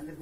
अंदर